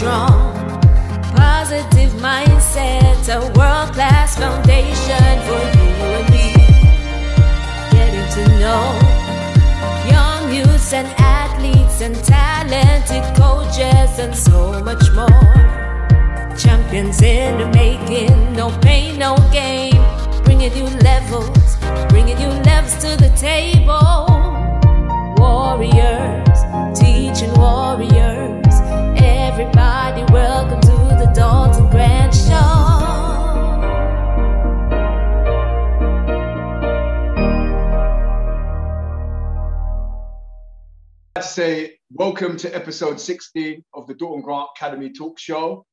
strong. Positive mindset, a world class foundation for you and me. Getting to know young youths and athletes and talented coaches and so much more. Champions in the making, no pain, no gain. Bringing new levels, bringing you levels to the table. Warriors, teaching warriors. Everybody, welcome to the Dalton Grant Show. I'd say welcome to episode 16 of the Dalton Grant Academy Talk Show.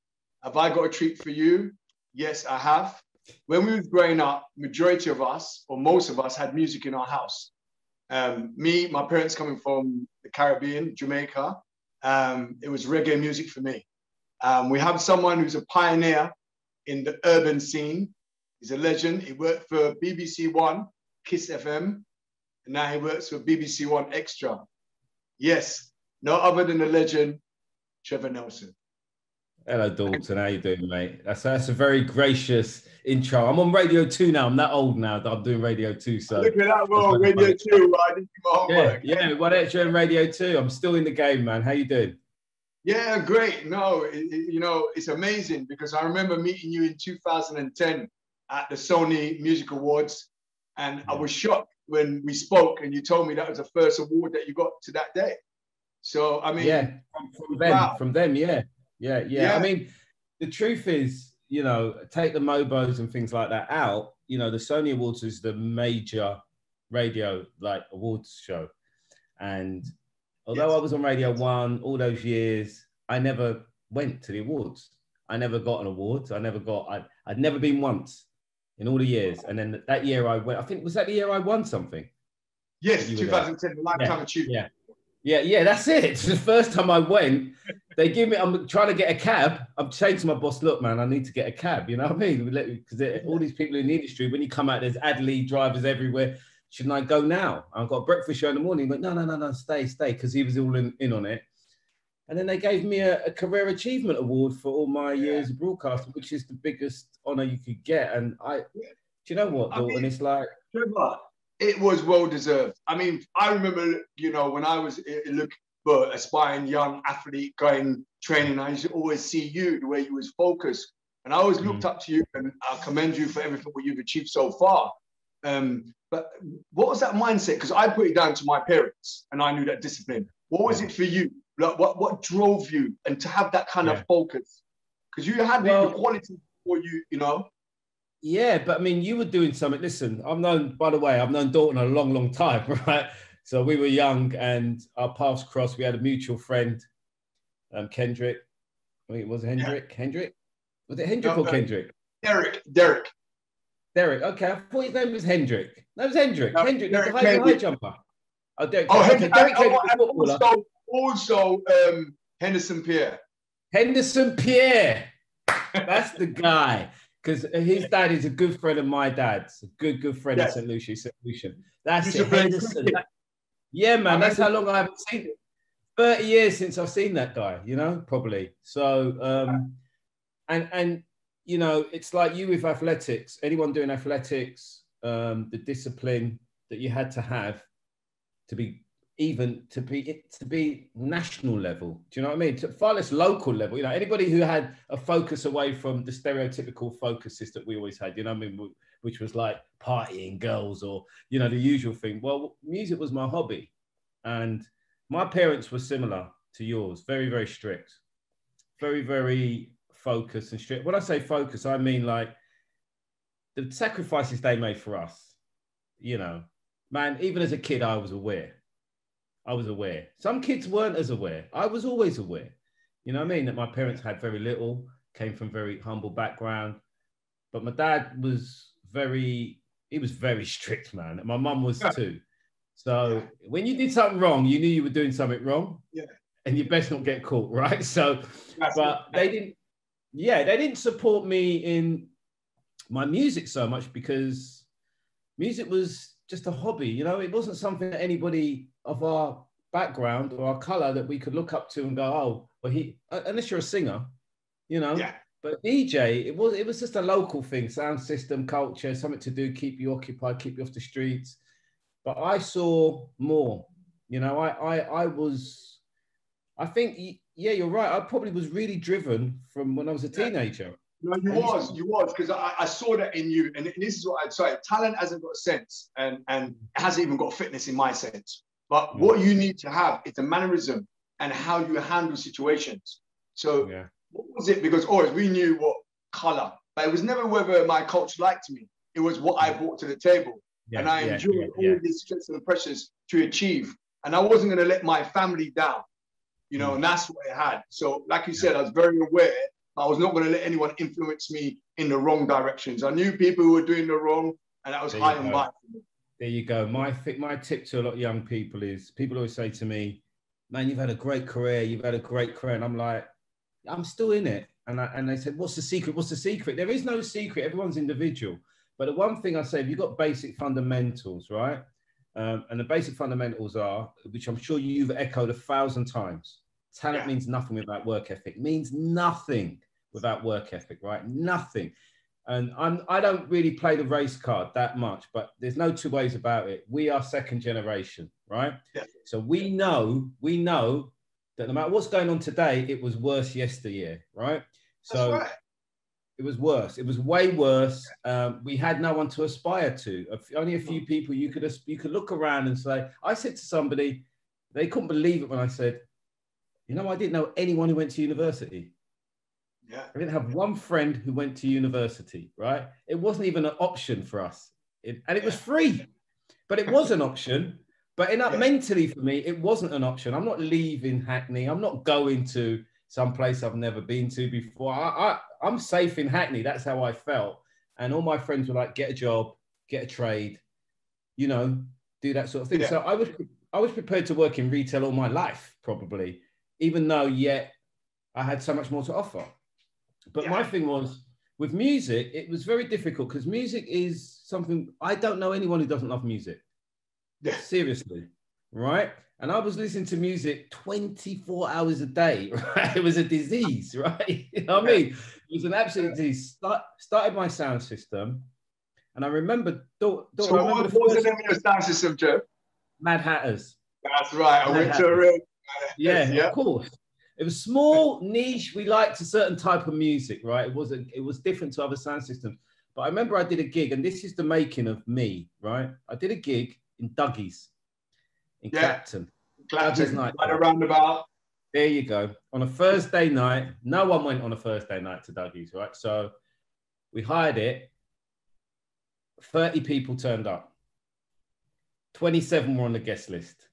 Have I got a treat for you? Yes, I have. When we were growing up, majority of us, or most of us, had music in our house. Um, me, my parents coming from the Caribbean, Jamaica, um, it was reggae music for me. Um, we have someone who's a pioneer in the urban scene. He's a legend. He worked for BBC One, Kiss FM, and now he works for BBC 1Xtra. Yes, no other than the legend, Trevor Nelson. Hello, Dalton. How you doing, mate? That's that's a very gracious intro. I'm on Radio Two now. I'm that old now that I'm doing Radio Two. So Look at that, well, Radio 2. I did my yeah, homework. yeah. Why don't you on Radio Two? I'm still in the game, man. How you doing? Yeah, great. No, it, it- you know, it's amazing because I remember meeting you in 2010 at the Sony Music Awards, and I was shocked when we spoke and you told me that was the first award that you got to that day. So, I mean, yeah, from, from them, wow. from them. Yeah, yeah, yeah, Yeah. I mean, the truth is, you know, take the Mobos and things like that out. You know, the Sony Awards is the major radio like awards show, and although Yes. I was on Radio One all those years, I never went to the awards. I never got an award. I never got. I, I'd never been once in all the years, and then that year I went. I think was that the year I won something. yes, You were there. 2010, the Lifetime Achievement. Yeah. Yeah, yeah, that's it. It's the first time I went, they give me, I'm trying to get a cab. I'm saying to my boss, look, man, I need to get a cab. You know what I mean? Because all these people in the industry, when you come out, there's Addison Lee drivers everywhere. Shouldn't I go now? I've got a breakfast show in the morning. He went, no, no, no, no, stay, stay, because he was all in, in on it. And then they gave me a, a career achievement award for all my years of broadcasting, which is the biggest honor you could get. And I, do you know what, I Dalton? mean- it's like, Trevor, it was well deserved. I mean, I remember, you know, when I was uh, look for aspiring young athlete going training, I used to always see you the way you was focused, and I always looked up to you, and I commend you for everything what you've achieved so far. Um, but what was that mindset? Because I put it down to my parents, and I knew that discipline. What was it for you? Like, what what drove you, and to have that kind Yeah. of focus? Because you had the- Well- the quality for you, you know. Yeah, but I mean, you were doing something. Listen, I've known, by the way, I've known Dalton a long, long time, right? So we were young and our paths crossed. We had a mutual friend, um, Kendrick. Wait, was it Hendrick? Hendrick? Was it Hendrick No, or no. Kendrick? Derek, Derek. Derek. Okay, I thought his name was Hendrick. No, it was Hendrick. No, Hendrick, the Derek high, the high Kendrick. jumper. Oh, Derek. Oh, Henry, Derek oh, Kendrick, the and footballer. also, also um, Henderson Pierre. Henderson Pierre. That's the guy. Because his dad is a good friend of my dad's. A good, good friend Yes. of St. Lucia, St. Lucian. That's it. Henderson. yeah, man. That's how long I haven't seen it. 30 years since I've seen that guy, you know, probably. So um and and you know, it's like you with athletics, anyone doing athletics, um, the discipline that you had to have to be even to be to be national level. Do you know what I mean? To far less local level. You know, anybody who had a focus away from the stereotypical focuses that we always had. You know, I mean, which was like partying, girls, or you know, the usual thing. Well, music was my hobby, and my parents were similar to yours. Very, very strict. Very, very focused and strict. When I say focus, I mean like the sacrifices they made for us. You know, man, even as a kid, I was aware. I was aware. Some kids weren't as aware. I was always aware. You know what I mean? That my parents had very little, came from very humble background. But my dad was very, he was very strict, man. And my mum was Yeah. too. So when you did something wrong, you knew you were doing something wrong. Yeah. And you best not get caught, right? So, That's but it. they didn't, yeah, they didn't support me in my music so much because music was just a hobby. You know, it wasn't something that anybody of our background or our color that we could look up to and go, oh, but he unless you're a singer, you know. Yeah. But DJ, it was it was just a local thing, sound system, culture, something to do, keep you occupied, keep you off the streets. But I saw more. You know, I I I was, I think yeah, you're right. I probably was really driven from when I was a teenager. No, you was, you was, because I, I, saw that in you, and this is what I'd say: talent hasn't got a sense, and and hasn't even got fitness in my sense. But mm. what you need to have is a mannerism and how you handle situations. So yeah. what was it? Because always we knew what color, but it was never whether my coach liked me. It was what I brought to the table, yeah, and I yeah, enjoyed all these stress and pressures to achieve. And I wasn't going to let my family down, you know, mm. and that's what I had. So, like you said, I was very aware I was not going to let anyone influence me in the wrong directions. I knew people who were doing the wrong, and that was there high and by. There you go. My my tip to a lot of young people is people always say to me, "Man, you've had a great career. You've had a great career," and I'm like, "I'm still in it." And I, and they said, "What's the secret? What's the secret?" There is no secret. Everyone's individual. But the one thing I say, if you've got basic fundamentals, right? Um, and the basic fundamentals are, which I'm sure you've echoed a thousand times. Talent yeah. means nothing without work ethic. Means nothing without work ethic, right? Nothing. And I'm, I don't really play the race card that much, but there's no two ways about it. We are second generation, right? Yeah. So we know, we know that no matter what's going on today, it was worse yesteryear, right? So right. it was worse. It was way worse. Um, we had no one to aspire to. Only a few people you could you could look around and say. I said to somebody, they couldn't believe it when I said, you know, I didn't know anyone who went to university. Yeah. I didn't have one friend who went to university, right? It wasn't even an option for us. It, and it was free, but it was an option. But in that yeah. mentally for me, it wasn't an option. I'm not leaving Hackney. I'm not going to some place I've never been to before. I, I, I'm safe in Hackney. That's how I felt. And all my friends were like, get a job, get a trade, you know, do that sort of thing. Yeah. So I was I was prepared to work in retail all my life, probably, even though yet I had so much more to offer. But yeah. my thing was with music, it was very difficult because music is something I don't know anyone who doesn't love music. Yeah. Seriously. Right. And I was listening to music 24 hours a day. Right? It was a disease, right? You know what I mean? It was an absolute disease. Start, started my sound system. And I remember. so, I remember what, what was the name of your sound system, Joe? Mad Hatters. That's right. I went to a real. Yeah, yeah, of course. It was small, niche. We liked a certain type of music, right? It was a, it was different to other sound systems. But I remember I did a gig, and this is the making of me, right? I did a gig in Dougie's in yeah. Clapton. Clapton, night right around about. There you go. On a Thursday night, no one went on a Thursday night to Dougie's, right? So we hired it. 30 people turned up. 27 were on the guest list.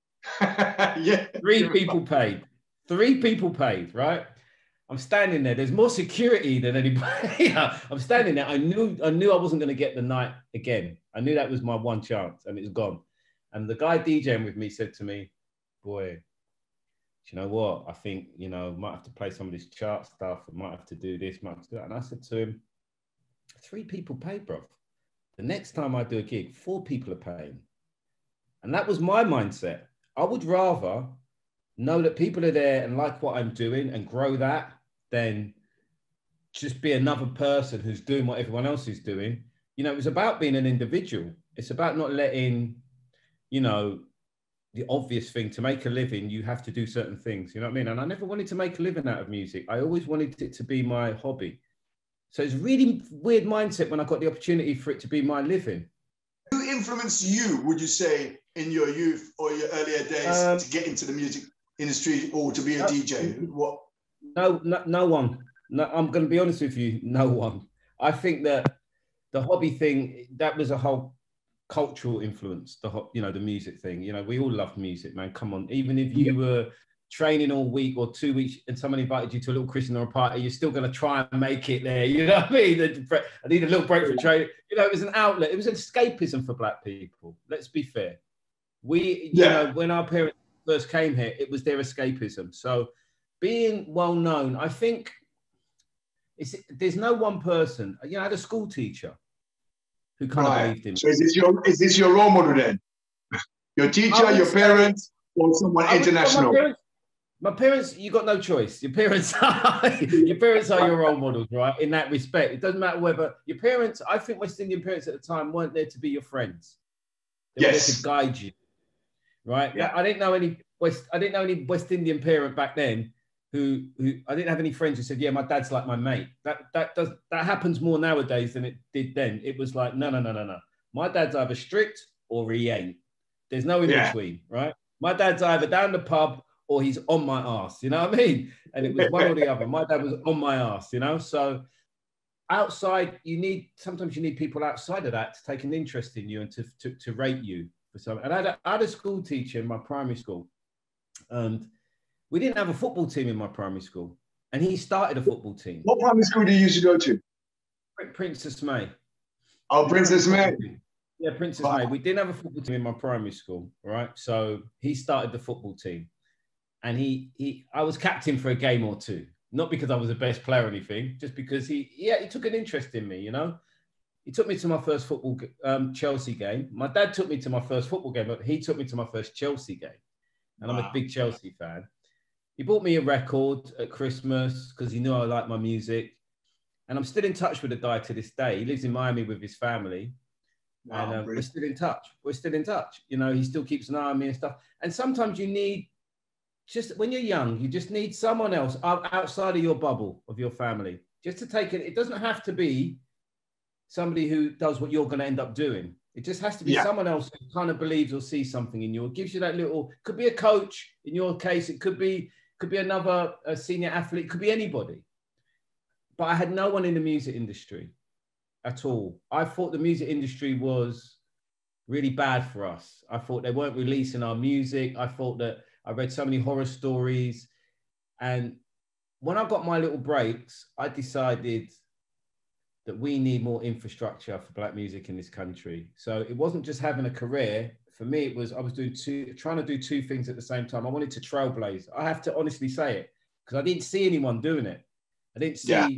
yeah. Three people paid. Three people paid, right? I'm standing there. There's more security than anybody. I'm standing there. I knew I knew I wasn't going to get the night again. I knew that was my one chance, and it's gone. And the guy DJing with me said to me, "Boy, you know what? I think you know might have to play some of this chart stuff. Might have to do this, might have to do that." And I said to him, three people paid, bro. The next time I do a gig, four people are paying." And that was my mindset. I would rather know that people are there and like what I'm doing and grow that, then just be another person who's doing what everyone else is doing. You know, it was about being an individual. It's about not letting, you know, the obvious thing to make a living, you have to do certain things. You know what I mean? And I never wanted to make a living out of music. I always wanted it to be my hobby. So it's really weird mindset when I got the opportunity for it to be my living. Who influenced you, would you say, in your youth or your earlier days um, to get into the music industry or to be a DJ? What? No, no, no one. No, I'm going to be honest with you. No one. I think that the hobby thing that was a whole cultural influence. The you know the music thing. You know we all love music, man. Come on, even if you were training all week or two weeks and someone invited you to a little Christian or a party, you're still going to try and make it there. You know what I mean? I need a little break for training. You know, it was an outlet. It was an escapism for black people. Let's be fair. We, you yeah. know, when our parents first came here, it was their escapism. So being well known, I think it's, there's no one person. You know, I had a school teacher who kind right. of believed in. So is this your is this your role model then? Your teacher, your parents, or someone international? My parents, you got no choice. Your parents, are, your parents are your role models, right? In that respect, it doesn't matter whether your parents. I think West Indian parents at the time weren't there to be your friends. They were Yes. there to guide you, right? Yeah. I didn't know any West. I didn't know any West Indian parent back then who who I didn't have any friends who said, "Yeah, my dad's like my mate." That that does that happens more nowadays than it did then. It was like, no, no, no, no, no. My dad's either strict or he ain't. There's no in Yeah. between, right? My dad's either down the pub or he's on my ass. You know what I mean? And it was one or the other. My dad was on my ass. You know, so outside you need sometimes you need people outside of that to take an interest in you and to to, to rate you for something. And I had, a, I had a school teacher in my primary school, and we didn't have a football team in my primary school, and he started a football team. What primary school do you used to go to? Princess May. Oh, Princess May. Yeah, Princess Wow. May. We didn't have a football team in my primary school, right? So he started the football team, and he he I was captain for a game or two, not because I was the best player or anything, just because he yeah he took an interest in me, you know. He took me to my first football um, Chelsea game. My dad took me to my first football game, but he took me to my first Chelsea game, and I'm a big Chelsea fan. He bought me a record at Christmas because he knew I liked my music, and I'm still in touch with the guy to this day. He lives in Miami with his family and Wow, uh, we're still in touch. We're still in touch. You know, he still keeps an eye on me and stuff. And sometimes you need just when you're young, you just need someone else outside of your bubble of your family just to take it. It doesn't have to be somebody who does what you're going to end up doing. It just has to be Yeah. someone else who kind of believes or sees something in you. It gives you that little. Could be a coach in your case. It could be could be another a senior athlete. Could be anybody. But I had no one in the music industry at all. I thought the music industry was really bad for us. I thought they weren't releasing our music. I thought that I read so many horror stories. And when I got my little breaks, I decided that we need more infrastructure for black music in this country. So it wasn't just having a career. For me, it was I was doing two, trying to do two things at the same time. I wanted to trailblaze. I have to honestly say it because I didn't see anyone doing it. I didn't see Yeah.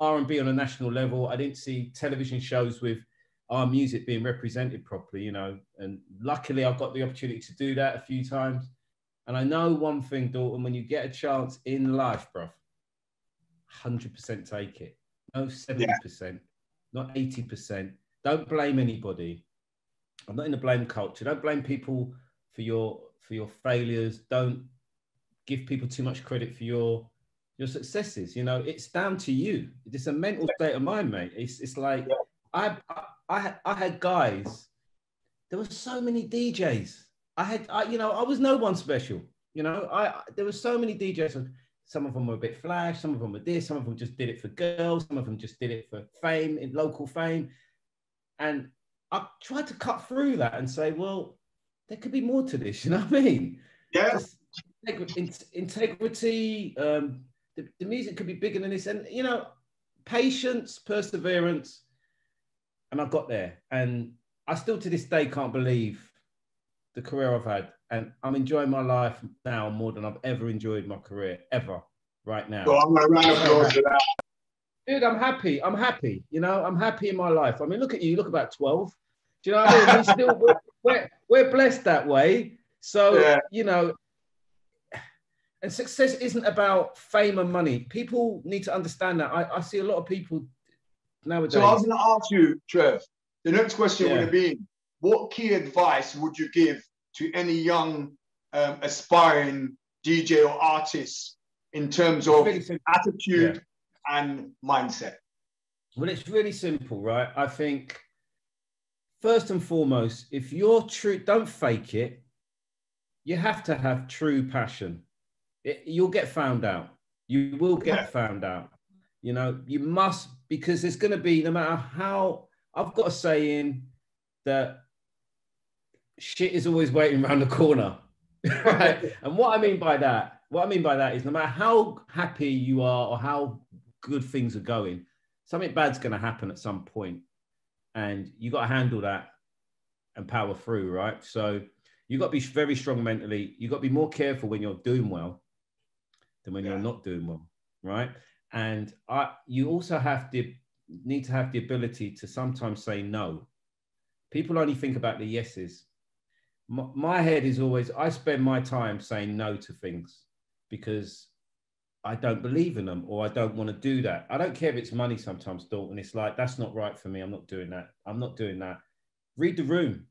R&B on a national level. I didn't see television shows with our music being represented properly, you know. And luckily, I've got the opportunity to do that a few times. And I know one thing, Dalton, when you get a chance in life, bro, 100% take it. No 70%, not 80%. Don't blame anybody. I'm not in the blame culture. Don't blame people for your for your failures. Don't give people too much credit for your your successes. You know, it's down to you. It's a mental state of mind, mate. It's it's like I I I had, I had guys. There were so many DJs. I had I you know I was no one special. You know I there were so many DJs. Some of them were a bit flash. Some of them were this. Some of them just did it for girls. Some of them just did it for fame, in local fame. And I tried to cut through that and say, well, there could be more to this. You know what I mean? Yes. Just integrity. Um, the, the music could be bigger than this, and you know, patience, perseverance. And I got there, and I still to this day can't believe the career I've had, and I'm enjoying my life now more than I've ever enjoyed my career ever. Right now, So I'm going to round of applause for that. dude, I'm happy. I'm happy. You know, I'm happy in my life. I mean, look at you. You look about 12. Do you know what I mean? We still, we're, we're, we're blessed that way. So, Yeah. you know, and success isn't about fame and money. People need to understand that. I, I see a lot of people nowadays. So I was going to ask you, Trev, the next question Yeah. would have been, what key advice would you give to any young um, aspiring DJ or artist in terms of Really attitude and mindset? Well, it's really simple, right? I think first and foremost, if you're true, don't fake it. You have to have true passion. It- you'll get found out. You will get Yeah. found out. You know, you must because there's going to be no matter how. I've got a saying that shit is always waiting around the corner, right? and what I mean by that, what I mean by that is no matter how happy you are or how good things are going, something bad's going to happen at some point. And you got to handle that and power through right? So you got to be very strong mentally. You got to be more careful when you're doing well than when Yeah. you're not doing well right? And i you also have to need to have the ability to sometimes say no. People only think about the yeses my, my head is always i spend my time saying no to things because I don't believe in them or I don't want to do that. I don't care if it's money sometimes, Dalton. It's like, that's not right for me. I'm not doing that. I'm not doing that. Read the room.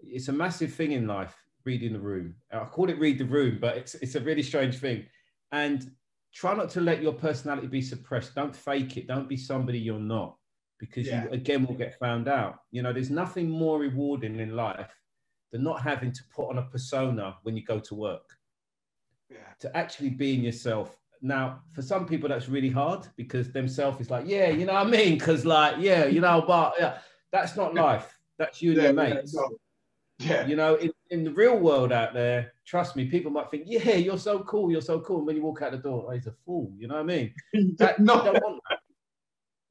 It's a massive thing in life, reading the room. I call it read the room, but it's, it's a really strange thing. And try not to let your personality be suppressed. Don't fake it. Don't be somebody you're not because yeah. you, again, will get found out. You know, there's nothing more rewarding in life not having to put on a persona when you go to work. Yeah. To actually being yourself now, for some people, that's really hard because themselves is like, yeah, you know what I mean? Because, like, yeah, you know, but yeah, that's not life. That's you and yeah, your mates. Yeah. You know, in, in the real world out there, trust me, people might think, yeah, you're so cool, you're so cool. And when you walk out the door, oh, he's a fool. You know what I mean? That, no. That.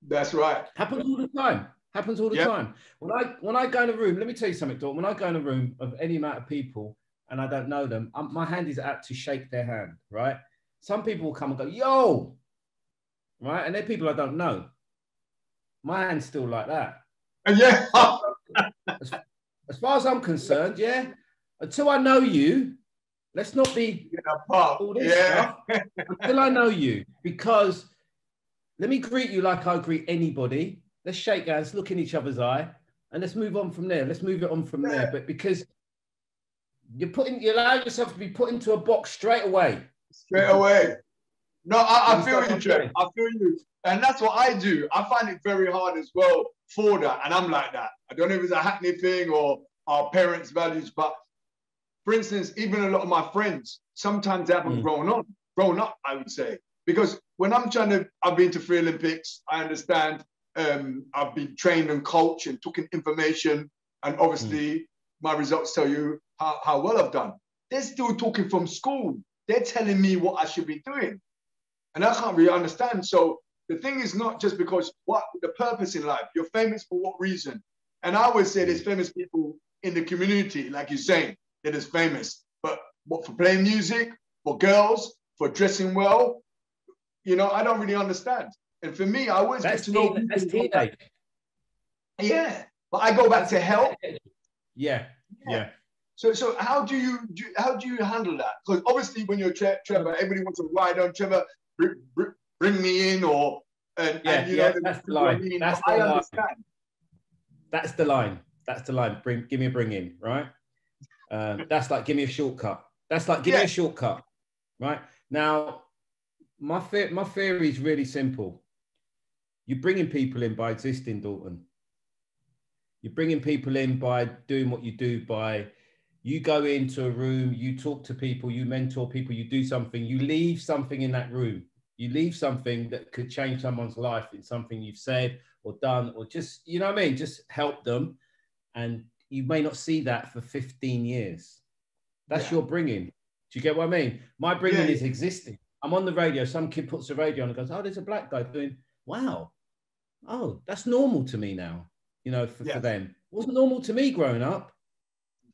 That's right. Happens all the time. Happens all the yep. time. When I when I go in a room, let me tell you something, Dawn. When I go in a room of any amount of people and I don't know them, I'm, my hand is out to shake their hand, right? Some people will come and go, yo, right? And they're people I don't know. My hand's still like that. And yeah. as, as, far as I'm concerned, yeah. Until I know you, let's not be all this yeah. stuff until I know you. Because let me greet you like I greet anybody. Let's shake hands, look in each other's eye, and let's move on from there. Let's move it on from there. But because you're putting, you allow yourself to be put into a box straight away straight away. No, I, I feel you, Jeff. I feel you. And that's what I do. I find it very hard as well for that. And I'm like that. I don't know if it's a hackney thing or our parents' values, but for instance, even a lot of my friends, sometimes they haven't mm. grown up, grown up, I would say. Because when I'm trying to, I've been to three Olympics, I understand um, I've been trained and coached and took in information. And obviously, mm. my results tell you how, how well I've done. They're still talking from school. They're telling me what I should be doing. And I can't really understand. So the thing is not just because what the purpose in life, you're famous for what reason? And I always say there's famous people in the community, like you're saying, that is famous. But what for playing music, for girls, for dressing well, you know, I don't really understand. And for me, I always that's get to know. That's teenage. Yeah, but I go back to help. Yeah. yeah. yeah. So, so how do you do, how do you handle that? Because obviously, when you're Tre- Trevor, everybody wants to ride on Trevor, bring, bring me in, or and, yeah, and, yeah, know, that's the line. That's the I line. Understand. That's the line. That's the line. Bring, give me a bring in, right? Um, that's like give me a shortcut. That's like give yeah. me a shortcut, right? Now, my my theory is really simple. You're bringing people in by existing, Dalton. You're bringing people in by doing what you do by you go into a room, you talk to people, you mentor people, you do something, you leave something in that room. You leave something that could change someone's life in something you've said or done, or just, you know what I mean? Just help them. And you may not see that for 15 years. That's yeah. your bringing. Do you get what I mean? My bringing yeah. is existing. I'm on the radio. Some kid puts the radio on and goes, Oh, there's a black guy doing, wow. Oh, that's normal to me now, you know, for, yeah. for them. It wasn't normal to me growing up.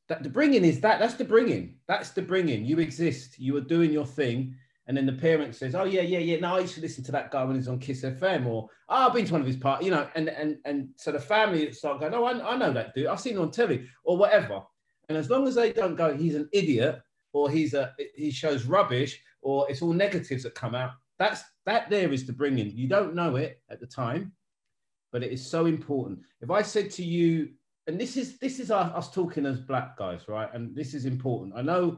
That the bringing is that that's the bringing. That's the bringing. You exist. You are doing your thing. And then the parent says oh yeah yeah yeah. No i used to listen to that guy when he's on kiss fm or oh, i've been to one of his parties you know and and and so the family start going oh I, I know that dude. I've seen him on telly or whatever. And as long as they don't go he's an idiot or he's a he shows rubbish or it's all negatives that come out that's that there is the bringing. You don't know it at the time but it is so important if i said to you and this is this is us talking as black guys, right? And this is important. I know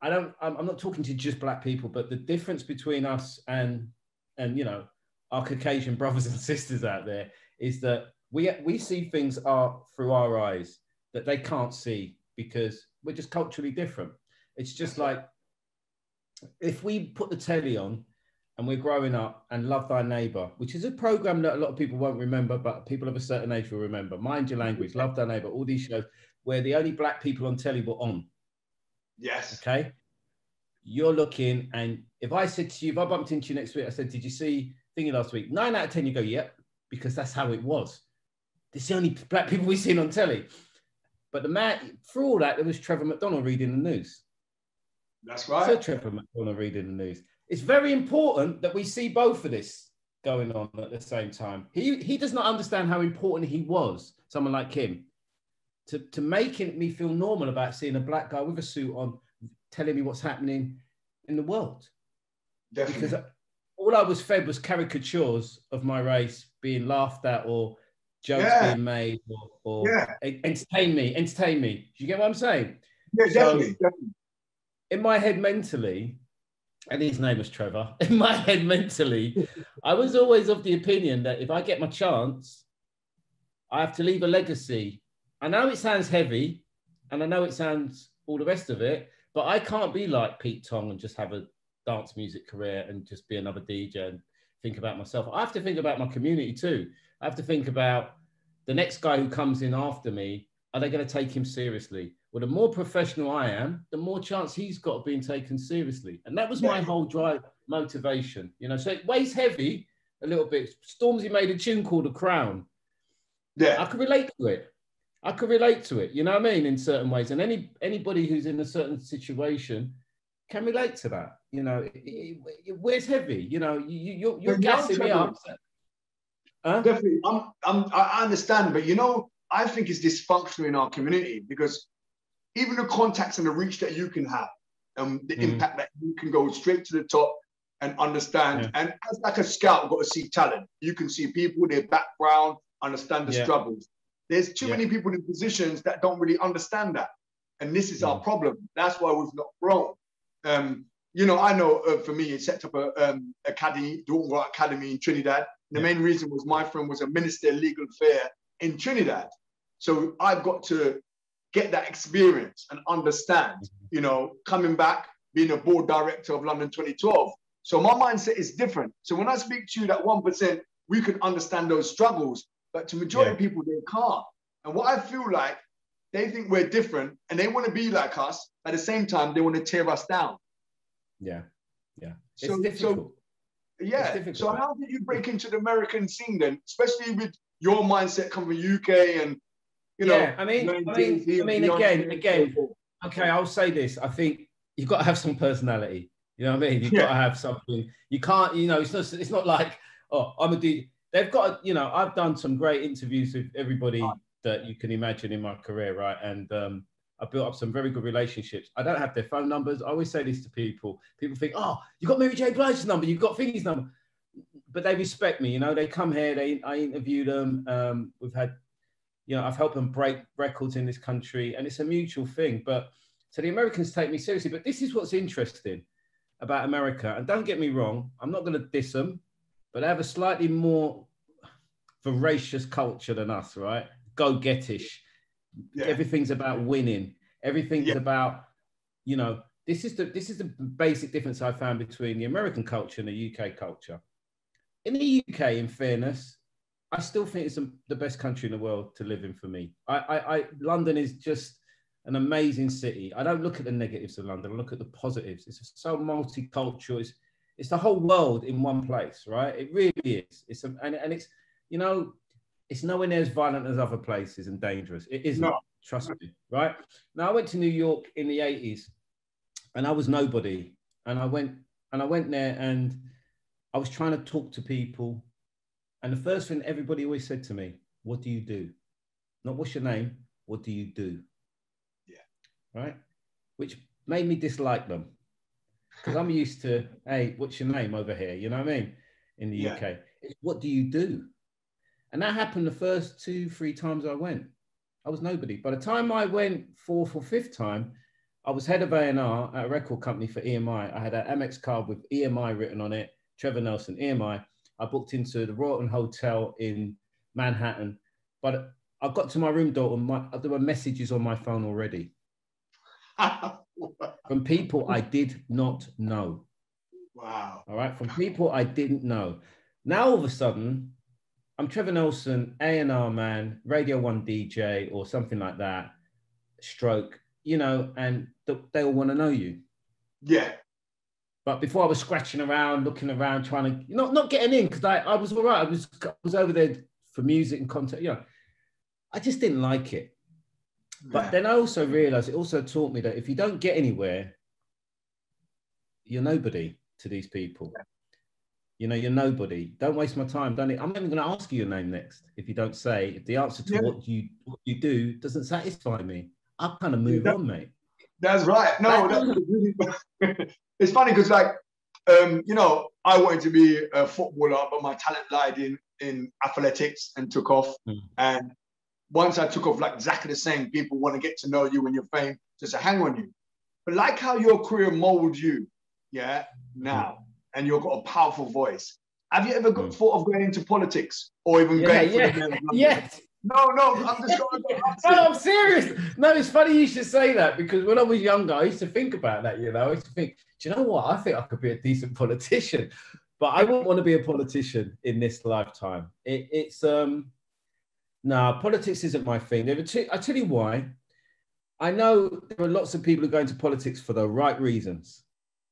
I don't I'm, I'm not talking to just black people, but the difference between us and and you know our Caucasian brothers and sisters out there is that we we see things are through our eyes that they can't see because we're just culturally different. It's just like if we put the telly on and we're growing up and love thy neighbor which is a program that a lot of people won't remember but people of a certain age will remember. Mind your language love thy neighbor all these shows where the only black people on telly were on. Yes. Okay? You're looking and if i said to you if i bumped into you next week i said did you see thingy last week? Nine out of ten you go yep because that's how it was. This the only black people we've seen on telly. But the man for all that there was trevor mcdonald reading the news. That's right. So trevor mcdonald reading the news it's very important that we see both of this going on at the same time. He he does not understand how important he was, someone like him, to, to making me feel normal about seeing a black guy with a suit on, telling me what's happening. in the world. Definitely. Because all I was fed was caricatures of my race being laughed at or jokes Yeah. being made or, or Yeah. entertain me, entertain me. Do you get what I'm saying? yeah, so- definitely, definitely. in my head mentally, and his name was Trevor, in my head mentally, I was always of the opinion that if I get my chance, I have to leave a legacy. I know it sounds heavy and I know it sounds all the rest of it, but I can't be like Pete Tong and just have a dance music career and just be another DJ and think about myself. I have to think about my community too. I have to think about the next guy who comes in after me. Are they going to take him seriously? Well, the more professional I am, the more chance he's got of being taken seriously. And that was my whole drive motivation. You know, so it weighs heavy a little bit. Stormzy made a tune called The Crown. Yeah. I could relate to it. I could relate to it. You know what I mean? In certain ways, and any anybody who's in a certain situation can relate to that. You know, it, it, it wears heavy. You know, you, you you're, you're gassing me up. Huh? definitely. I'm, I'm, I understand, but you know, I think it's dysfunctional in our community because even the contacts and the reach that you can have, and the Mhm. impact that you can go straight to the top and understand. Yeah. And as like a scout, you've got to see talent. You can see people, their background, understand the Yeah. struggles. There's too Yeah. many people in positions that don't really understand that. And this is our Mhm. problem. That's why we've not grown. Um, you know, I know uh, for me, it set up a um, academy, Dalton Rock Academy in Trinidad. The main reason was my friend was a minister of legal affair in Trinidad. So I've got to get that experience and understand, mm-hmm. you know, coming back, being a board director of London 2012. So my mindset is different. So when I speak to you, that 1%, we can understand those struggles, but to majority of people, they can't. And what I feel like, they think we're different and they want to be like us. At the same time, they want to tear us down. Yeah, yeah. It's So- so- difficult. Yeah. difficult. So how did you break into the American scene then, especially with your mindset coming from UK and you know? Yeah, I mean- I mean- I mean, again- again, okay, I'll say this. I think you've got to have some personality. You know what I mean? You've Yeah. got to have something. You can't, you know, it's not it's not like, oh, I'm a D. They've got, you know, I've done some great interviews with everybody that you can imagine in my career, right? And um, I built up some very good relationships. I don't have their phone numbers. I always say this to people. People think, oh, you got Mary J. Blige's number, you've got Diddy's number. But they respect me, you know, they come here, they I interview them. Um, we've had you know, I've helped them break records in this country, and it's a mutual thing. But so the Americans take me seriously. But this is what's interesting about America. And don't get me wrong, I'm not going to diss them, but they have a slightly more voracious culture than us, right? Go getish. Yeah. Everything's about winning. Everything's Yeah. about, you know, this is the this is the basic difference I found between the American culture and the UK culture. In the UK, in fairness, I still think it's the- the best country in the world to live in for me. I, I, I London is just an amazing city. I don't look at the negatives of London. I look at the positives. It's so multicultural. It's, it's the whole world in one place, right? It really is. It's a, and, and it's you know, it's nowhere near as violent as other places and dangerous. It isn't. No. Trust me, right? Now I went to New York in the eighties, and I was nobody, and I went and I went there and I was trying to talk to people, and the first thing everybody always said to me, "What do you do?" Not what's your name. What do you do? Yeah. Right. Which made me dislike them because I'm used to, hey, what's your name over here? You know what I mean? In the Yeah. UK, it's what do you do? And that happened the first two, three times I went. I was nobody. By the time I went fourth or fifth time, I was head of A&R at a record company for EMI. I had an Amex card with EMI written on it, Trevor Nelson, EMI. I booked into the Royalton Hotel in Manhattan. But I got to my room door and my, there were messages on my phone already from people I did not know. wow. All right, from people I didn't know. Now all of a sudden, I'm Trevor Nelson, A and R man, Radio One DJ, or something like that. Stroke, you know, and th- they all want to know you. Yeah. But before I was scratching around, looking around, trying to not not getting in because I, I was all right. I was I was over there for music and content. You know, I just didn't like it. But yeah. then I also realized it also taught me that if you don't get anywhere, you're nobody to these people. You know, you're nobody. Don't waste my time. Don't. I'm not even going to ask you your name next if you don't say. If the answer to Yeah. what you what you do doesn't satisfy me, I'll kind of move on, mate. That's right. No, that's really, it's funny because like um, you know, I wanted to be a footballer, but my talent lied in in athletics and took off. Mm. And once I took off, like exactly the same, people want to get to know you and your fame just to hang on you. But like how your career molded you, yeah, now, and you've got a powerful voice. Have you ever got, mm. thought of going into politics or even yeah, going yeah, for the yeah. No, no, I'm just going. no, I'm serious. No, it's funny you should say that because when I was younger, I used to think about that. You know, I used to think, do you know what? I think I could be a decent politician, but I wouldn't want to be a politician in this lifetime. It, it's um, no, politics isn't my thing. I tell you why. I know there are lots of people who go into politics for the right reasons,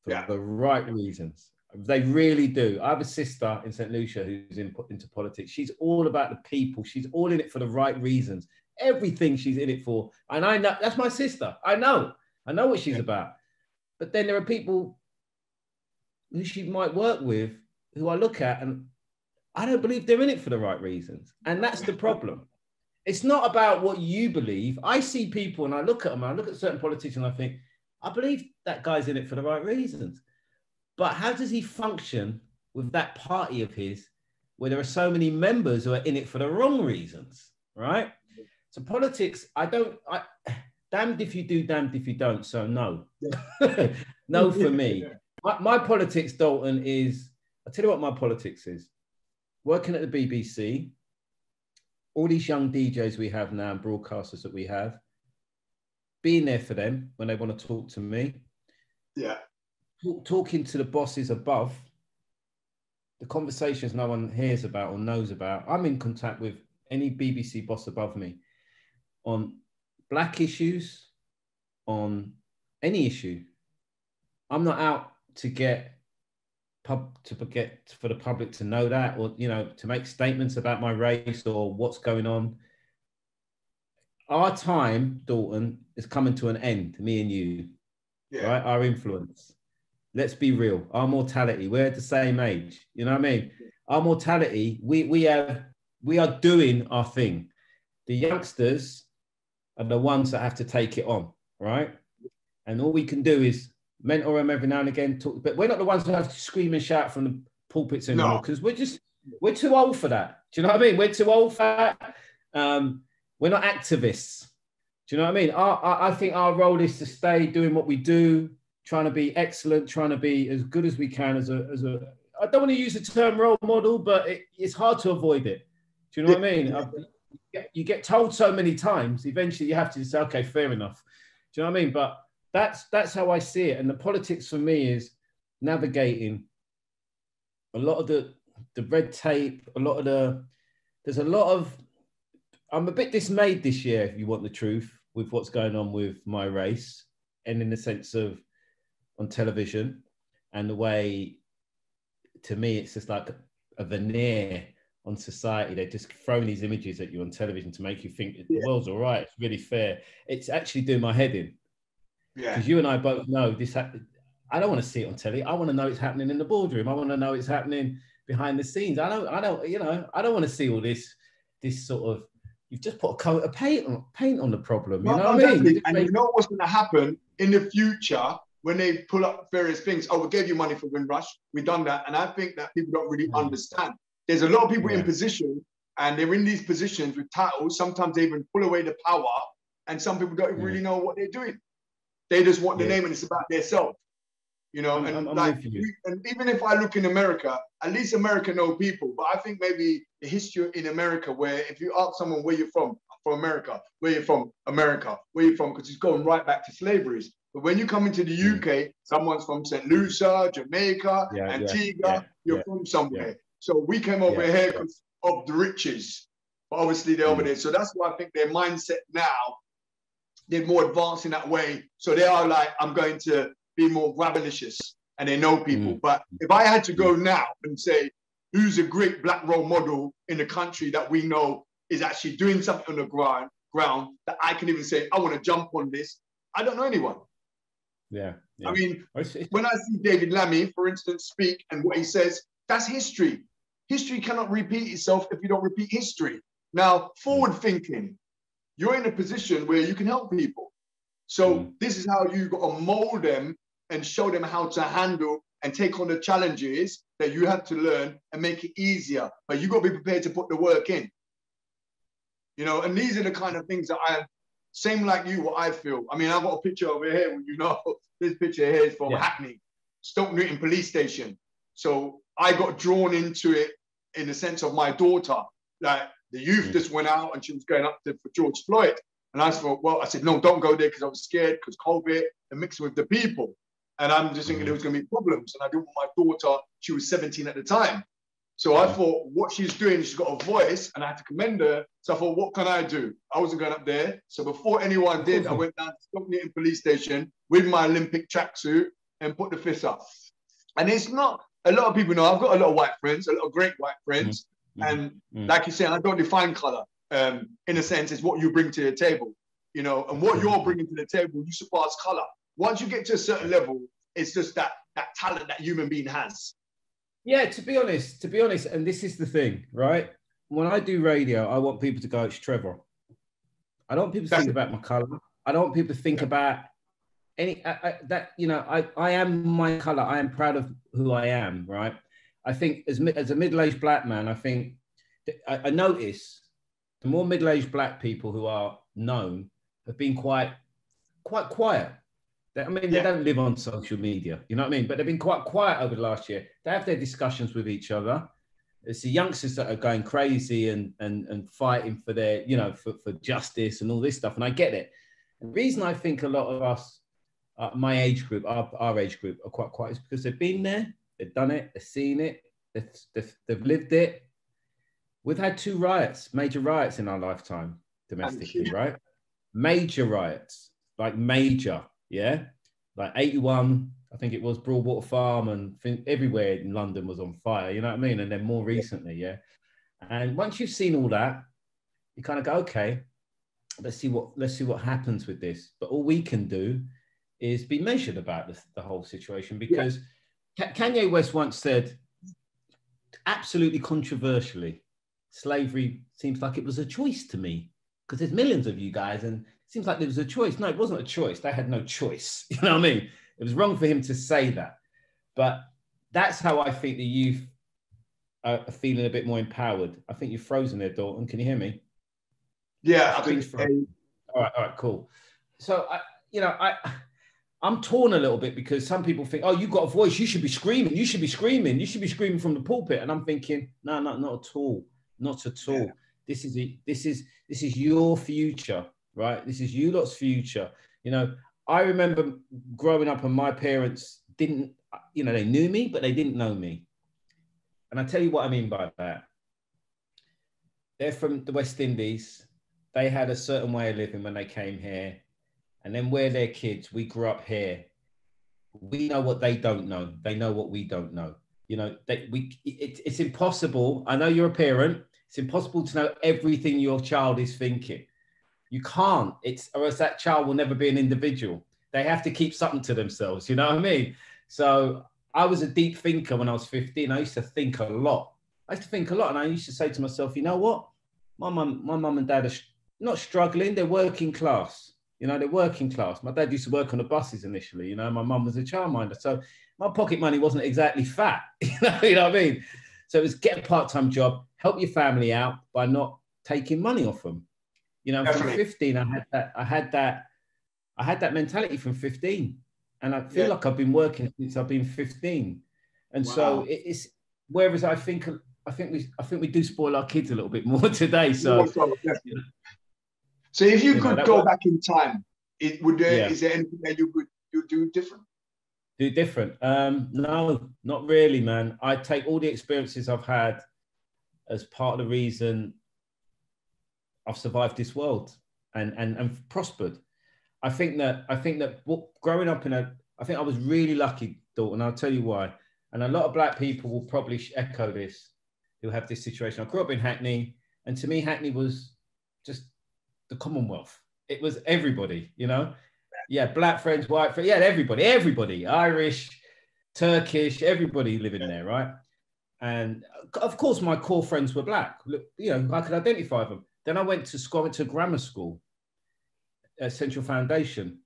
for yeah. the right reasons. They really do. I have a sister in St. Lucia who's in, into politics. She's all about the people. She's all in it for the right reasons. Everything she's in it for. And I know that's my sister. I know. I know what she's about. But then there are people who she might work with who I look at and I don't believe they're in it for the right reasons. And that's the problem. It's not about what you believe. I see people and I look at them, I look at certain politicians, and I think, I believe that guy's in it for the right reasons. But how does he function with that party of his where there are so many members who are in it for the wrong reasons, right? So politics, I don't, I, damned if you do, damned if you don't. So no, no for me. My, my politics, Dalton, is I'll tell you what my politics is. Working at the BBC, all these young DJs we have now and broadcasters that we have, being there for them when they want to talk to me. Yeah talking to the bosses above, the conversations no one hears about or knows about. I'm in contact with any BBC boss above me on black issues, on any issue. I'm not out to get pub to get for the public to know that or you know to make statements about my race or what's going on. Our time, Dalton, is coming to an end, me and you. Yeah. Right? Our influence let's be real. Our mortality, we're at the same age. You know what I mean? Our mortality, we we have we are doing our thing. The youngsters are the ones that have to take it on, right? And all we can do is mentor them every now and again. Talk, but we're not the ones who have to scream and shout from the pulpits anymore because no. we're just we're too old for that. Do you know what I mean? We're too old for that. Um, we're not activists. Do you know what I mean? Our, our, I think our role is to stay doing what we do, trying to be excellent, trying to be as good as we can as a, as a I don't want to use the term role model, but it, it's hard to avoid it. Do you know what I mean? You get told so many times, eventually you have to say, okay, fair enough. Do you know what I mean? But that's that's how I see it. And the politics for me is navigating a lot of the the red tape, a lot of the there's a lot of I'm a bit dismayed this year, if you want the truth, with what's going on with my race, and in the sense of on television and the way to me it's just like a veneer on society. They're just throwing these images at you on television to make you think the world's all right. It's really fair. It's actually doing my head in. Yeah. Because you and i both know this ha- i don't want to see it on telly. I want to know it's happening in the boardroom. I want to know it's happening behind the scenes. I don't i don't you know i don't want to see all this this sort of you've just put a coat of paint on paint on the problem you well, know what i mean? And you know what's going to happen in the future when they pull up various things, oh, we gave you money for Windrush, we've done that. And I think that people don't really mm. understand. There's a lot of people yeah. in position and they're in these positions with titles. Sometimes they even pull away the power, and some people don't really know what they're doing. They just want the yeah. name and it's about their self. You know, I'm, and I'm like, and even if I look in America, at least America know people. But I think maybe the history in America, where if you ask someone where you're from, from America, where you're from, America, where you're from, because it's going right back to slavery. But when you come into the hmm. UK, someone's from St. Lucia, Jamaica, yeah, Antigua, yeah, you're yeah, from somewhere. So we came over here because of the riches. But obviously they're mm. over hmm. there. So that's why I think their mindset now, they're more advanced in that way. So they are like, I'm going to be more ravalicious and they know people. Mm. But if I had to go now and say, who's a great black role model in the country that we know is actually doing something on the ground, ground that I can even say, I want to jump on this, I don't know anyone. Yeah, yeah. I mean, when I see David Lammy, for instance, speak and what he says, that's history. History cannot repeat itself if you don't repeat history. Now, forward thinking, you're in a position where you can help people. So Mm. this is how you got to mold them and show them how to handle and take on the challenges that you have to learn and make it easier. But you got to be prepared to put the work in. You know, and these are the kind of things that I same like you, what I feel. I mean, I've got a picture over here. You know, this picture here is from Yeah. Hackney, Stoke Newington Police Station. So I got drawn into it in the sense of my daughter. Like the youth Mm. just went out and she was going up to for George Floyd. And I thought, well, I said, no, don't go there because I was scared because COVID and mixing with the people. And I'm just thinking Mhm. there was going to be problems. And I didn't want my daughter, she was 17 at the time. So I thought, what she's doing, she's got a voice, and I had to commend her. So I thought, what can I do? I wasn't going up there. So before anyone did, I went down to Stoke Newington Police Station with my Olympic tracksuit and put the fist up. And it's not, a lot of people know, I've got a lot of white friends, a lot of great white friends. Mhm. And Mhm. like you said, I don't define color. Um, in a sense, it's what you bring to the table, you know, and what you're bringing to the table, you surpass color. Once you get to a certain level, it's just that that talent that human being has. Yeah, to be honest, to be honest, and this is the thing, right? When I do radio, I want people to go, it's Trevor. I don't want people to think about my color. I don't want people to think about any I, I, that. You know, I, I am my color. I am proud of who I am, right? I think as as a middle aged black man, I think I, I notice the more middle aged black people who are known have been quite quite quiet. They- I mean, they Yeah. don't live on social media, you know what I mean? But they've been quite quiet over the last year. They have their discussions with each other. It's the youngsters that are going crazy and and and fighting for their, you know, for, for justice and all this stuff. And I get it. The reason I think a lot of us, uh, my age group, our, our age group, are quite quiet is because they've been there, they've done it, they've seen it, they've, they've, they've lived it. We've had two riots, major riots in our lifetime domestically, right? Major riots, like major, yeah, like 81, I think it was Broadwater Farm, and everywhere in London was on fire, you know what I mean? And then more recently, yeah. And once you've seen all that, you kind of go, okay, let's see what let's see what happens with this. But all we can do is be measured about this, the whole situation because Ka- Kanye West once said, absolutely controversially, slavery seems like it was a choice to me because there's millions of you guys and seems like there was a choice. No, it wasn't a choice. They had no choice. You know what I mean? It was wrong for him to say that. But that's how I think the youth are feeling a bit more empowered. I think you're frozen there, Dalton. Can you hear me? Yeah, I think. All right, all right, cool. So I, you know, I I'm torn a little bit because some people think, oh, you got a voice, you should be screaming, you should be screaming, you should be screaming from the pulpit. And I'm thinking, no, no, not at all. Not at all. Yeah. This is a, this is this is your future, right? This is you lot's future. You know, I remember growing up and my parents didn't, you know, they knew me, but they didn't know me. And I tell you what I mean by that. They're from the West Indies. They had a certain way of living when they came here. And then we're their kids. We grew up here. We know what they don't know. They know what we don't know. You know, they, we, it, it's impossible. I know you're a parent. It's impossible to know everything your child is thinking. You can't. It's or else that child will never be an individual. They have to keep something to themselves. You know what I mean? So I was a deep thinker when I was 15. I used to think a lot. I used to think a lot, and I used to say to myself, you know what? My mum, my mum and dad are not struggling. They're working class. You know, they're working class. My dad used to work on the buses initially. You know, my mum was a childminder, so my pocket money wasn't exactly fat. You know, you know what I mean? So it was get a part-time job, help your family out by not taking money off them. You know, from 15, I had that. I had that. I had that mentality from 15, and I feel Yeah. like I've been working since I've been 15. And so Wow. it- it's whereas I think I think we I think we do spoil our kids a little bit more today. So So, definitely. so if you You could that go was- back in time, it, would there, Yeah. is there anything that you would you do different? do different. Um, no, not really, man. I take all the experiences I've had as part of the reason I've survived this world and and and prospered. I think that I think that w- growing up in a, I think I was really lucky, Dalton. I'll tell you why. And a lot of black people will probably echo this, who have this situation. I grew up in Hackney, and to me, Hackney was just the Commonwealth. It was everybody, you know. Yeah, black friends, white friends, yeah, everybody, everybody, Irish, Turkish, everybody living there, right? And of course, my core friends were black. You know, I could identify them. Then I went to school, I went to grammar school at Central Foundation.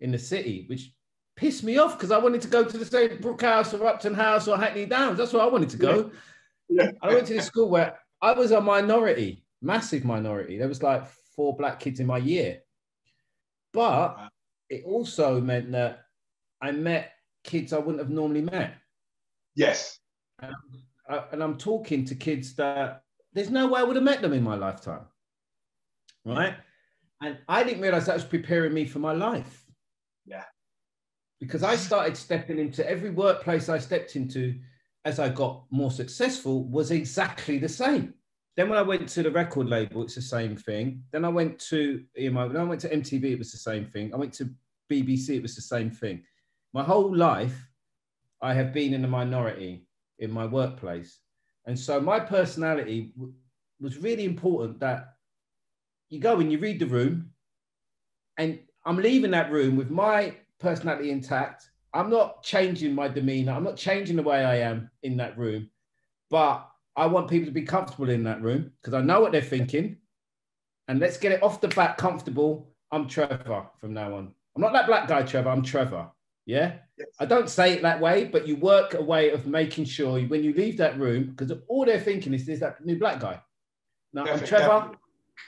in the city, which pissed me off because I wanted to go to the same Brook House or Upton House or Hackney Downs. That's where I wanted to go. Yeah. I went to this school where I was a minority, massive minority. There was like four black kids in my year. But it also meant that I met kids I wouldn't have normally met. Yes. And, I, and I'm talking to kids that there's no way I would have met them in my lifetime. Right. And I didn't realize that was preparing me for my life. Yeah. Because I started stepping into every workplace I stepped into as I got more successful was exactly the same. Then when I went to the record label, it's the same thing. Then I went to you know, when I went to MTV, it was the same thing. I went to BBC, it was the same thing. My whole life, I have been in a minority in my workplace. And so my personality w- was really important that you go and you read the room, and I'm leaving that room with my personality intact. I'm not changing my demeanor. I'm not changing the way I am in that room, but I want people to be comfortable in that room because I know what they're thinking. And let's get it off the bat comfortable. I'm Trevor from now on. I'm not that black guy, Trevor. I'm Trevor. Yeah. Yes. I don't say it that way, but you work a way of making sure when you leave that room, because all they're thinking is, is that new black guy. No, I'm Trevor. definitely.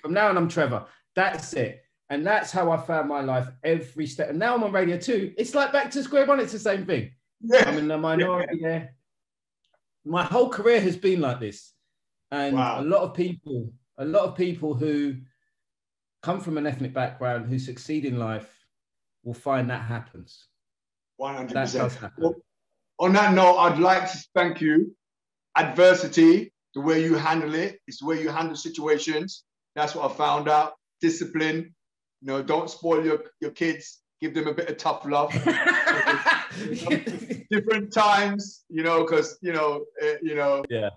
From now on, I'm Trevor. That's it. And that's how I found my life every step. And now I'm on radio too. It's like back to square one. It's the same thing. Yeah. I'm in the minority there. My whole career has been like this. And Wow. a lot of people, a lot of people who come from an ethnic background who succeed in life will find that happens. One That hundred does percent. happen. On that note, I'd like to thank you. Adversity, the way you handle it, is the way you handle situations. That's what I found out. Discipline. You know, don't spoil your, your kids. Give them a bit of tough love. Different times, you know, because you know, uh, you know. Yeah.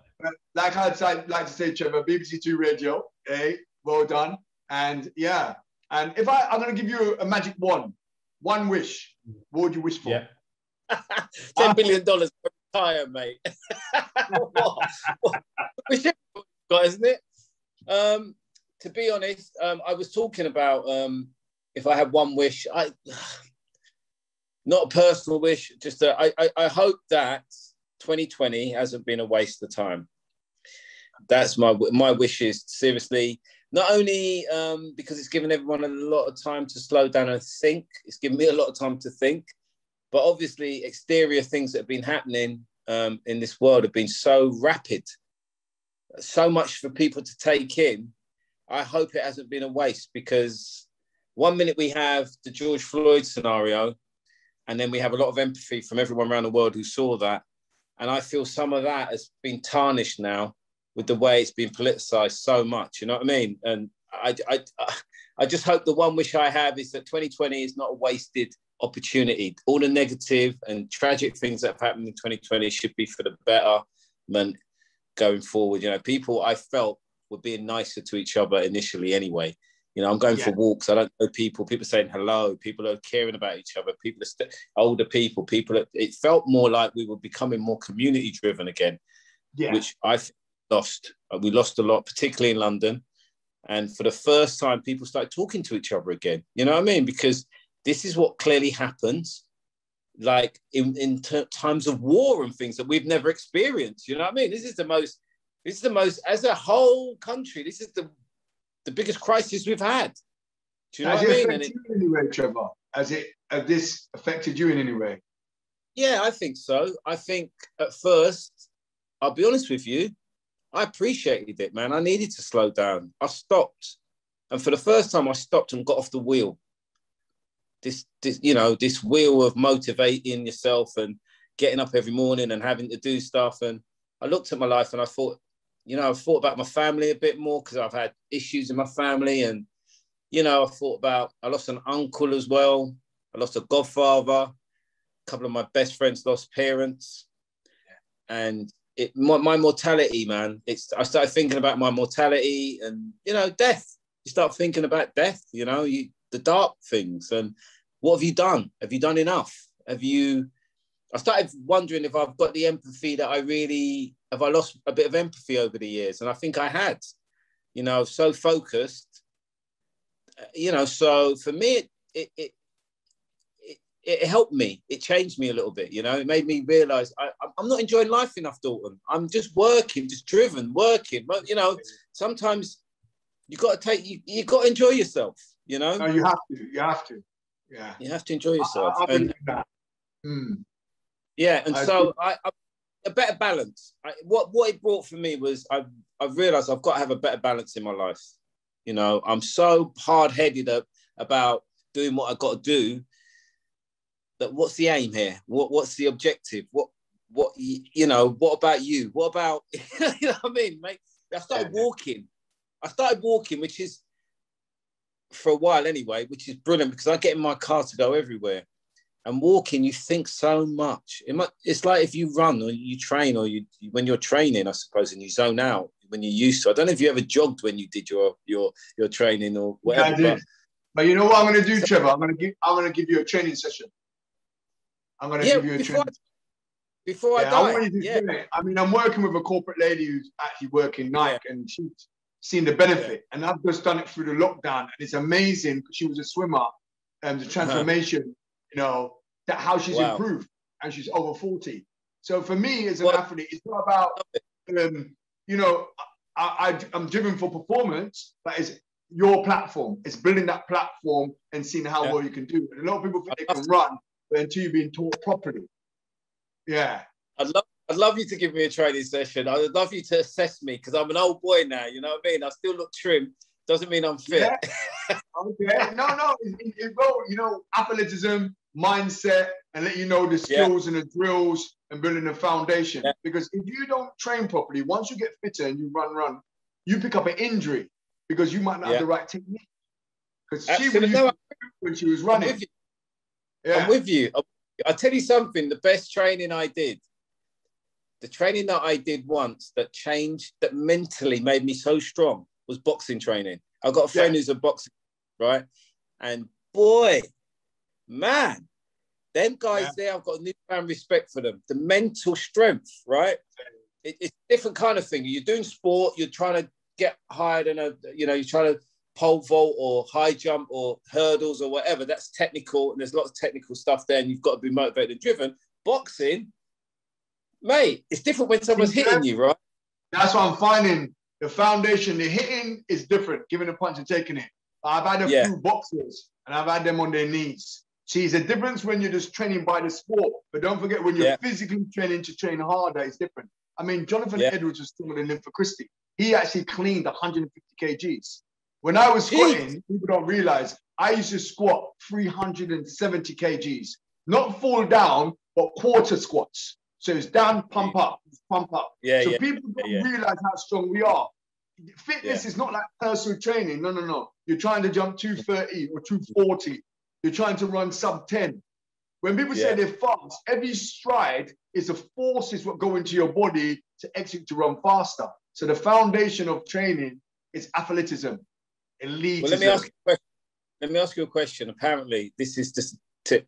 Like I'd say, like to say, Trevor, BBC Two Radio, eh? Well done. And yeah, and if I, I'm going to give you a magic wand, one wish. What would you wish for? Yeah. Ten billion dollars for retire, mate. Which everyone's got, isn't it? Um, to be honest, um, I was talking about um, if I had one wish. I not a personal wish, just that I, I, I hope that 2020 hasn't been a waste of time. That's my my wish is seriously not only um, because it's given everyone a lot of time to slow down and think. It's given me a lot of time to think but obviously exterior things that have been happening um, in this world have been so rapid so much for people to take in i hope it hasn't been a waste because one minute we have the george floyd scenario and then we have a lot of empathy from everyone around the world who saw that and i feel some of that has been tarnished now with the way it's been politicized so much you know what i mean and i i, I just hope the one wish i have is that 2020 is not a wasted opportunity. All the negative and tragic things that have happened in 2020 should be for the betterment going forward. You know, people I felt were being nicer to each other initially anyway. You know, I'm going for walks. I don't know people. People saying hello. People are caring about each other. People are st- older people. People. Are, it felt more like we were becoming more community driven again, Yeah. which I think lost. Uh, We lost a lot, particularly in London. And for the first time, people started talking to each other again. You know what I mean? Because this is what clearly happens like in, in ter- times of war and things that we've never experienced you know what i mean this is the most this is the most as a whole country this is the the biggest crisis we've had do you know Has what i it mean and it, in any way, Trevor? Has it has this affected you in any way? yeah i think so i think at first i'll be honest with you i appreciated it man. I needed to slow down. I stopped and for the first time i stopped and got off the wheel. This, this you know this wheel of motivating yourself and getting up every morning and having to do stuff. And i looked at my life and i thought you know i thought about my family a bit more because i've had issues in my family. And you know i thought about i lost an uncle as well. I lost a godfather. A couple of my best friends lost parents. And it my, my mortality man it's i started thinking about my mortality and you know death. You start thinking about death you know you the dark things. And what have you done? Have you done enough? Have you i started wondering if i've got the empathy that i really have i lost a bit of empathy over the years? And i think i had you know so focused Uh, you know so for me it it, it it helped me. It changed me a little bit. You know, it made me realize I, I'm not enjoying life enough, Dalton. I'm just working, just driven, working. But you know, sometimes you got to take you. You got to enjoy yourself. You know. No, you have to. You have to. Yeah. You have to enjoy yourself. I, I and, hmm. Yeah, and I so I, I, a better balance. I, what what it brought for me was I I've realized I've got to have a better balance in my life. You know, I'm so hard headed about doing what I got to do. That what's the aim here? What what's the objective? What what you know? What about you? What about you know what I mean, mate? I started walking. I started walking, which is for a while anyway, which is brilliant because I get in my car to go everywhere. And walking, you think so much. It might, it's like if you run or you train or you when you're training, I suppose, and you zone out when you're used to. I don't know if you ever jogged when you did your your your training or Yeah, whatever. I did. But you know what I'm going to do, Trevor? I'm going to give I'm going to give you a training session. I'm going to yeah, give you a before, I, before yeah, I I die. want you to yeah, do it. I mean, I'm working with a corporate lady who's actually working Nike, and she's seen the benefit. And I've just done it through the lockdown, and it's amazing because she was a swimmer, and the transformation, you know, that how she's Uh-huh. Wow. improved, and she's over 40. So for me as an Well- athlete, it's not about, um, you know, I, I, I'm driven for performance, but it's your platform. It's building that platform and seeing how Yeah. well you can do. And a lot of people think they can run, until you've been taught properly. Yeah. I'd love I'd love you to give me a training session. I'd love you to assess me because I'm an old boy now. You know what I mean? I still look trim. Doesn't mean I'm fit. Okay. No, no. It, it, it you know, athleticism, mindset, and let you know the Yeah. skills and the drills and building a foundation. Yeah. Because if you don't train properly, once you get fitter and you run, run, you pick up an injury because you might not Yeah. have the right technique. Because she was No, when she was running. Yeah. I'm with you. I'll tell you something. The best training I did, the training that I did once that changed, that mentally made me so strong was boxing training. I've got a friend Yeah. who's a boxer, right? And boy, man, them guys Yeah. there, I've got a newfound respect for them. The mental strength, right? It, it's a different kind of thing. You're doing sport, you're trying to get higher than a, uh, you know, you're trying to pole vault or high jump or hurdles or whatever. That's technical, and there's lots of technical stuff there, and you've got to be motivated and driven. Boxing, mate, it's different when someone's hitting you, right? That's what I'm finding. The foundation, the hitting is different, giving a punch and taking it. I've had a Yeah. few boxers and I've had them on their knees. See, it's a difference when you're just training by the sport. But don't forget, when you're Yeah. physically training to train harder, it's different. I mean, Jonathan. Edwards was stronger than Linford Christie. He actually cleaned 150 kgs. When I was Jeez. squatting, people don't realize I used to squat 370 kgs, not fall down, but quarter squats. So it's down, pump up, pump up. Yeah, so yeah. people don't yeah. realize how strong we are. Fitness is not like personal training. No, no, no. You're trying to jump 230 or 240. You're trying to run sub 10. When people say they're fast, every stride is a force is what go into your body to execute to run faster. So the foundation of training is athleticism. Well, let me ask you a question. Let me ask you a question. Apparently, this is just tip.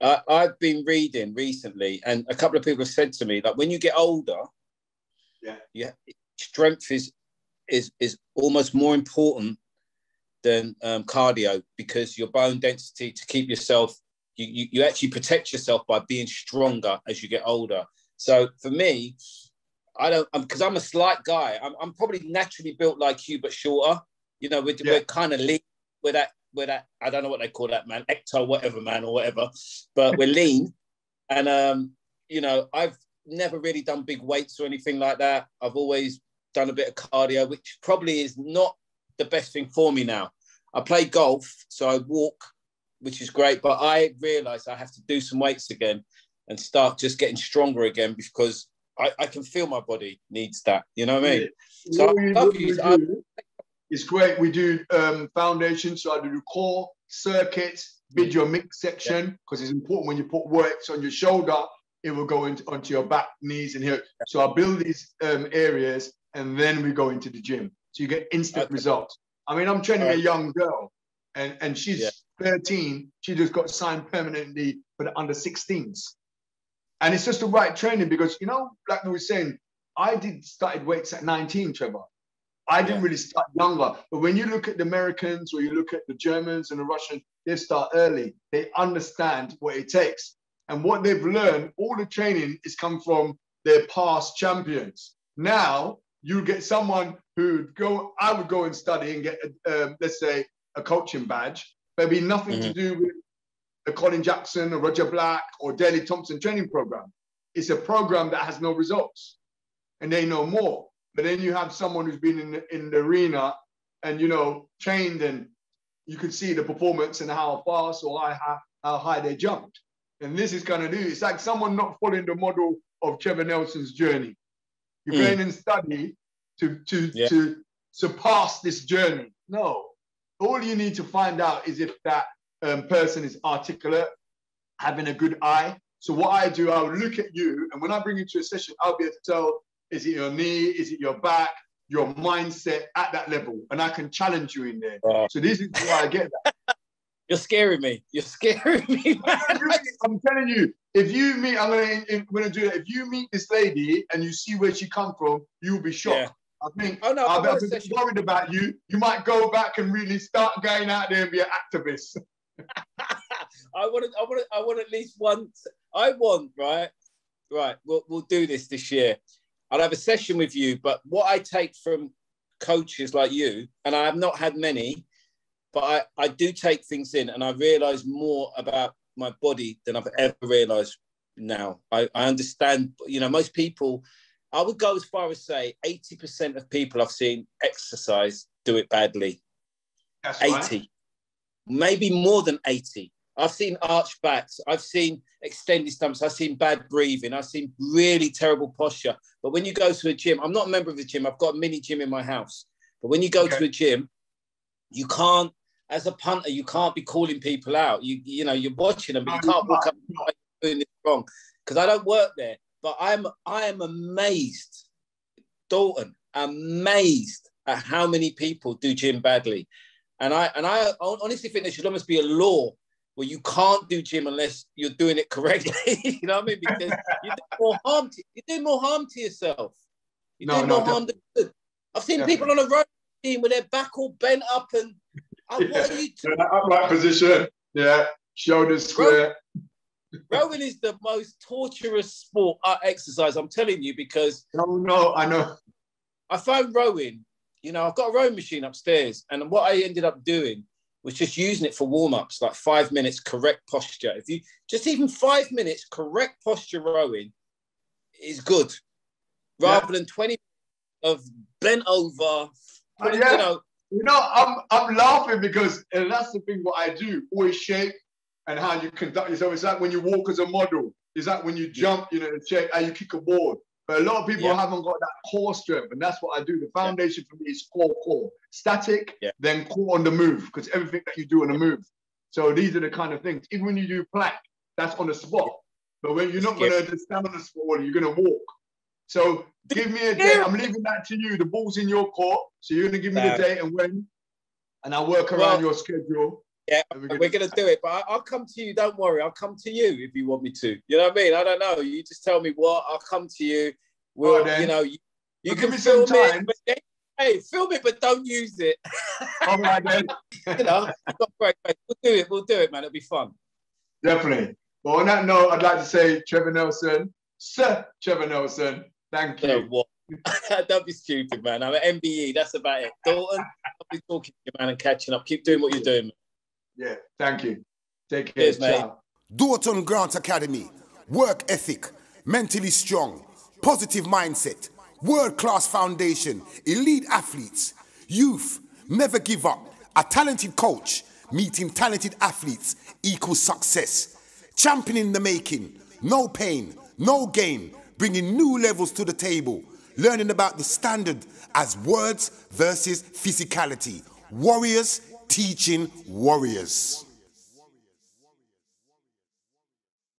Uh, I've been reading recently, and a couple of people have said to me that when you get older, Yeah. yeah, strength is is is almost more important than um, cardio because your bone density to keep yourself you, you you actually protect yourself by being stronger as you get older. So for me, I don't because I'm, a slight guy. I'm, I'm probably naturally built like you, but shorter. You know, we're, Yeah. we're kind of lean. We're that. We're that. I don't know what they call that, man. Ecto, whatever, man, or whatever. But we're lean, and um, you know, I've never really done big weights or anything like that. I've always done a bit of cardio, which probably is not the best thing for me now. I play golf, so I walk, which is great. But I realise I have to do some weights again and start just getting stronger again because I, I can feel my body needs that. You know what I mean? So What I love you. I- is great. We do um, foundation, so I do the core, circuits, video mix section, because it's important when you put weights on your shoulder, it will go into, onto your back, knees, and here. So I build these um, areas, and then we go into the gym. So you get instant Okay. results. I mean, I'm training a young girl, and, and she's Yeah. 13. She just got signed permanently for the under 16s. And it's just the right training because, you know, like we were saying, I did started weights at 19, Trevor. I didn't really start younger. But when you look at the Americans or you look at the Germans and the Russians, they start early. They understand what it takes. And what they've learned, all the training is come from their past champions. Now you get someone who'd go, I would go and study and get, um, let's say, a coaching badge. There'd be nothing mm-hmm. to do with the Colin Jackson or Roger Black or Daley Thompson training program. It's a program that has no results and they know more. But then you have someone who's been in the, in the arena and, you know, trained and you can see the performance and how fast or how, how high they jumped. And this is going to do, it's like someone not following the model of Trevor Nelson's journey. You're mm. going and study to, to, yeah. to surpass this journey. No. All you need to find out is if that um, person is articulate, having a good eye. So what I do, I'll look at you, and when I bring you to a session, I'll be able to tell, is it your knee? Is it your back? Your mindset at that level, and I can challenge you in there. So this is why I get that. You're scaring me. You're scaring me. I'm telling you, if you meet, I'm gonna, I'm gonna do it. If you meet this lady and you see where she come from, you'll be shocked. Yeah. I think oh, no, I'll be worried about you. You might go back and really start going out there and be an activist. I want I want I want at least one. I want right, right. We'll we'll do this this year. I'll have a session with you. But what I take from coaches like you, and I have not had many, but I, I do take things in, and I realise more about my body than I've ever realised now. I, I understand. You know, most people. I would go as far as say 80% of people I've seen exercise do it badly. That's 80. Right maybe more than 80. I've seen arch backs, I've seen extended stumps, I've seen bad breathing, I've seen really terrible posture. But when you go to a gym, I'm not a member of the gym, I've got a mini gym in my house. But when you go okay. to a gym, you can't, as a punter, you can't be calling people out. You you know, you're watching them, but you can't walk up doing this wrong. Because I don't work there. But I'm I am amazed, Dalton, amazed at how many people do gym badly. And I and I honestly think there should almost be a law where you can't do gym unless you're doing it correctly. you know what I mean? Because you do more harm to you do more harm to yourself. You no, do no, more harm than good. I've seen definitely. people on a road team with their back all bent up and uh, yeah. what are you doing? upright position. Yeah, shoulders square. Rowing is the most torturous sport uh, exercise. I'm telling you because. No, no, I know. I found rowing you know, I've got a rowing machine upstairs, and what I ended up doing was just using it for warm ups, like five minutes, correct posture. If you just even five minutes, correct posture rowing is good, rather yeah. than twenty of bent over. Uh, yeah. You know, you know, I'm I'm laughing because and that's the thing. What I do, always shape and how you conduct yourself. It's like when you walk as a model. It's like when you jump, you know, shape how you kick a ball. But a lot of people yeah. haven't got that core strength, and that's what I do. The foundation yeah. for me is core, core, static, yeah. then core on the move, because everything that you do on the move. So these are the kind of things. Even when you do plank, that's on the spot. But when you're not going to just stand on the spot, you're going to walk. So give me a day. I'm leaving that to you. The ball's in your court. So you're going to give me the date and when, and I'll work around well, your schedule. Yeah, we're gonna, we're gonna do it, but I, will come to you. Don't worry, I'll come to you if you want me to. You know what I mean? I don't know. You just tell me what. I'll come to you. Well, right, you know, you, you can film it. But, hey, film it, but don't use it. All right, then. you know, great. We'll do it. We'll do it, man. It'll be fun. Definitely. Well, on that note, I'd like to say, Trevor Nelson, Sir Trevor Nelson, thank you. what? Don't be stupid, man. I'm at MBE. That's about it. Dalton, I'll be talking to you, man, and catching up. Keep doing what you're doing. Man. Yeah, thank you. Take care. Cheers, mate. Dalton Grant Academy. Work ethic, mentally strong, positive mindset, world class foundation, elite athletes, youth, never give up, a talented coach, meeting talented athletes equals success. Champion in the making, no pain, no gain, bringing new levels to the table, learning about the standard as words versus physicality. Warriors teaching warriors.